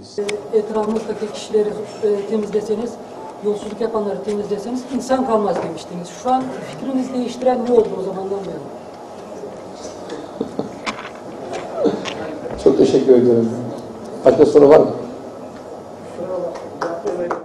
durumdayız. Etrafımızdaki kişileri e, temizleseniz, yolsuzluk yapanları temizleseniz insan kalmaz demiştiniz. Şu an fikriniz değiştiren ne oldu o zamandan beri? Çok teşekkür ederim. Başka soru var mı?